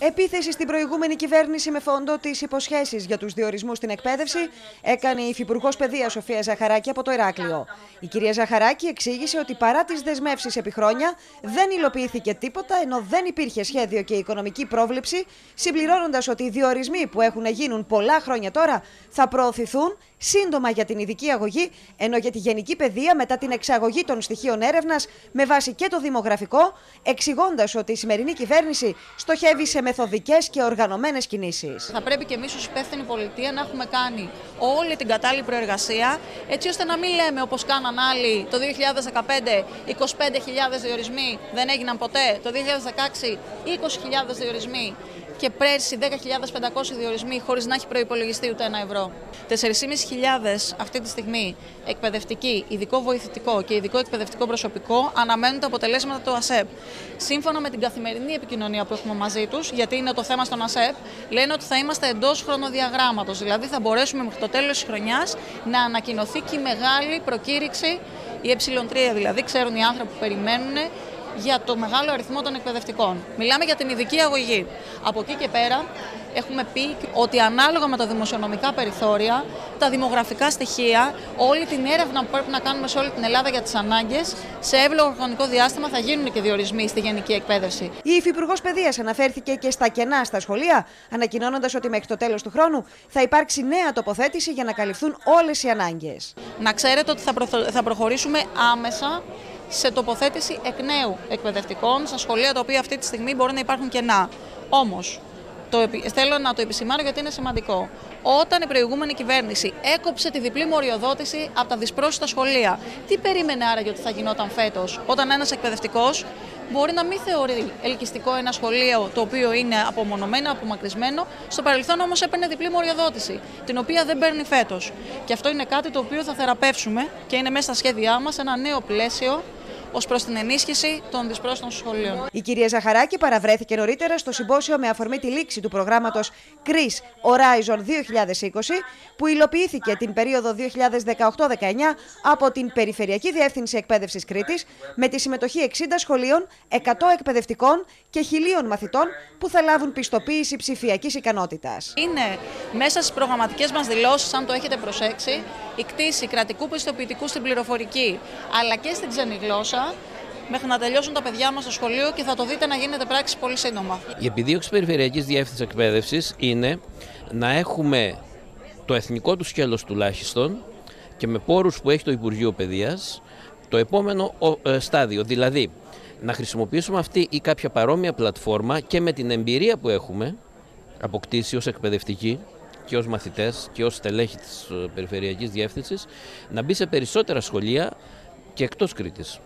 Επίθεση στην προηγούμενη κυβέρνηση με φόντο τις υποσχέσεις για τους διορισμούς στην εκπαίδευση έκανε η Υφυπουργός Παιδείας Σοφία Ζαχαράκη από το Ηράκλειο. Η κυρία Ζαχαράκη εξήγησε ότι παρά τις δεσμεύσεις επί χρόνια δεν υλοποιήθηκε τίποτα ενώ δεν υπήρχε σχέδιο και οικονομική πρόβλεψη, συμπληρώνοντας ότι οι διορισμοί που έχουν γίνουν πολλά χρόνια τώρα θα προωθηθούν σύντομα για την ειδική αγωγή, ενώ για τη γενική παιδεία μετά την εξαγωγή των στοιχείων έρευνας με βάση και το δημογραφικό, εξηγώντας ότι η σημερινή κυβέρνηση στοχεύει σε μεθοδικές και οργανωμένες κινήσεις. Θα πρέπει και εμείς ως υπεύθυνη πολιτεία να έχουμε κάνει όλη την κατάλληλη προεργασία, έτσι ώστε να μην λέμε όπως κάναν άλλοι το 2015 25.000 διορισμοί δεν έγιναν ποτέ, το 2016 20.000 διορισμοί και πέρσι 10.500 διορισμοί χωρίς να έχει προϋπολογιστεί ούτε ένα ευρώ. 4.500 αυτή τη στιγμή εκπαιδευτική, ειδικό βοηθητικό και ειδικό εκπαιδευτικό προσωπικό αναμένουν τα αποτελέσματα του ΑΣΕΠ. Σύμφωνα με την καθημερινή επικοινωνία που έχουμε μαζί τους, γιατί είναι το θέμα στον ΑΣΕΠ, λένε ότι θα είμαστε εντός χρονοδιαγράμματος, δηλαδή θα μπορέσουμε μέχρι το τέλος της χρονιάς να ανακοινωθεί και η μεγάλη προκήρυξη, η ε3 δηλαδή, ξέρουν οι άνθρωποι που περιμένουν για το μεγάλο αριθμό των εκπαιδευτικών. Μιλάμε για την ειδική αγωγή. Από εκεί και πέρα έχουμε πει ότι ανάλογα με τα δημοσιονομικά περιθώρια, τα δημογραφικά στοιχεία, όλη την έρευνα που πρέπει να κάνουμε σε όλη την Ελλάδα για τις ανάγκες, σε εύλογο χρονικό διάστημα θα γίνουν και διορισμοί στη γενική εκπαίδευση. Η Υφυπουργός Παιδείας αναφέρθηκε και στα κενά στα σχολεία, ανακοινώνοντας ότι μέχρι το τέλος του χρόνου θα υπάρξει νέα τοποθέτηση για να καλυφθούν όλες οι ανάγκες. Να ξέρετε ότι θα προχωρήσουμε άμεσα σε τοποθέτηση εκ νέου εκπαιδευτικών στα σχολεία τα οποία αυτή τη στιγμή μπορεί να υπάρχουν κενά. Όμως, το, θέλω να το επισημάνω γιατί είναι σημαντικό. Όταν η προηγούμενη κυβέρνηση έκοψε τη διπλή μοριοδότηση από τα δυσπρόσιτα σχολεία, τι περίμενε άραγε ότι θα γινόταν φέτος, όταν ένας εκπαιδευτικός μπορεί να μην θεωρεί ελκυστικό ένα σχολείο το οποίο είναι απομονωμένο, απομακρυσμένο, στο παρελθόν όμως έπαιρνε διπλή μοριοδότηση, την οποία δεν παίρνει φέτος. Και αυτό είναι κάτι το οποίο θα θεραπεύσουμε και είναι μέσα στα σχέδιά μας ένα νέο πλαίσιο ως προς την ενίσχυση των δυσπρόσιτων σχολείων. Η κυρία Ζαχαράκη παραβρέθηκε νωρίτερα στο συμπόσιο με αφορμή τη λήξη του προγράμματος CRIS Horizon 2020, που υλοποιήθηκε την περίοδο 2018-19 από την Περιφερειακή Διεύθυνση Εκπαίδευσης Κρήτης, με τη συμμετοχή 60 σχολείων, 100 εκπαιδευτικών και χιλίων μαθητών που θα λάβουν πιστοποίηση ψηφιακής ικανότητας. Είναι μέσα στις προγραμματικές μας δηλώσεις, αν το έχετε προσέξει, η κτήση κρατικού πιστοποιητικού στην πληροφορική αλλά και στην ξένη γλώσσα μέχρι να τελειώσουν τα παιδιά μας στο σχολείο και θα το δείτε να γίνεται πράξη πολύ σύντομα. Η επιδίωξη Περιφερειακής Διεύθυνσης Εκπαίδευσης είναι να έχουμε το εθνικό του σκέλος τουλάχιστον και με πόρους που έχει το Υπουργείο Παιδείας το επόμενο ε, στάδιο, δηλαδή να χρησιμοποιήσουμε αυτή ή κάποια παρόμοια πλατφόρμα και με την εμπειρία που έχουμε αποκτήσει ως εκπαιδευτική και ως μαθητές και ως στελέχη της ε, Περιφερειακής Διεύθυνσης να μπει σε περισσότερα σχολεία και εκτός Κρήτης.